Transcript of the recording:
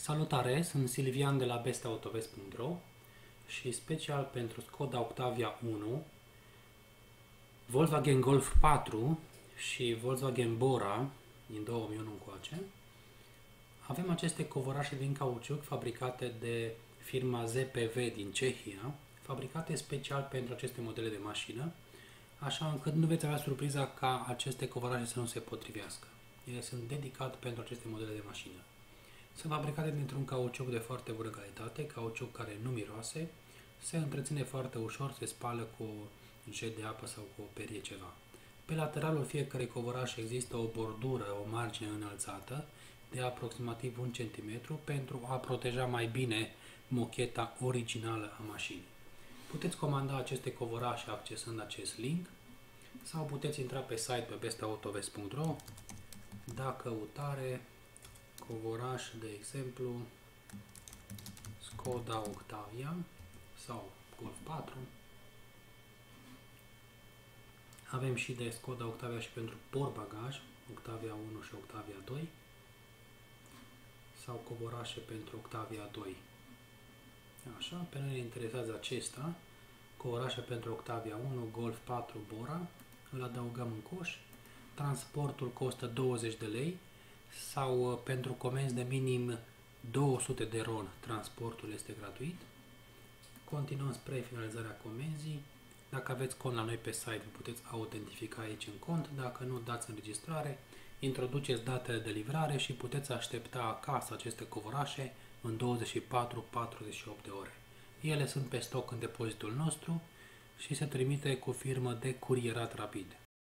Salutare, sunt Silvian de la bestautovest.ro și special pentru Skoda Octavia 1, Volkswagen Golf 4 și Volkswagen Bora din 2001 încoace, avem aceste covorașe din cauciuc fabricate de firma ZPV din Cehia, fabricate special pentru aceste modele de mașină, așa încât nu veți avea surpriza ca aceste covorașe să nu se potrivească. Ele sunt dedicate pentru aceste modele de mașină. Sunt fabricate dintr-un cauciuc de foarte bună calitate, cauciuc care nu miroase, se întreține foarte ușor, se spală cu un jet de apă sau cu o perie ceva. Pe lateralul fiecărui covoraș există o bordură, o margine înălțată de aproximativ 1 cm pentru a proteja mai bine mocheta originală a mașinii. Puteți comanda aceste covorașe accesând acest link sau puteți intra pe site pe bestautovest.ro da căutare covoraș, de exemplu, Skoda Octavia sau Golf 4. Avem și de Skoda Octavia și pentru portbagaj, Octavia 1 și Octavia 2 sau covorașe pentru Octavia 2. Așa, pe noi ne interesează acesta, covorașe pentru Octavia 1, Golf 4 Bora, îl adăugăm în coș, transportul costă 20 de lei, sau uh, pentru comenzi de minim 200 de ron, transportul este gratuit. Continuăm spre finalizarea comenzii. Dacă aveți cont la noi pe site, vă puteți autentifica aici în cont. Dacă nu, dați înregistrare, introduceți datele de livrare și puteți aștepta acasă aceste covorașe în 24-48 de ore. Ele sunt pe stoc în depozitul nostru și se trimite cu firmă de curierat rapid.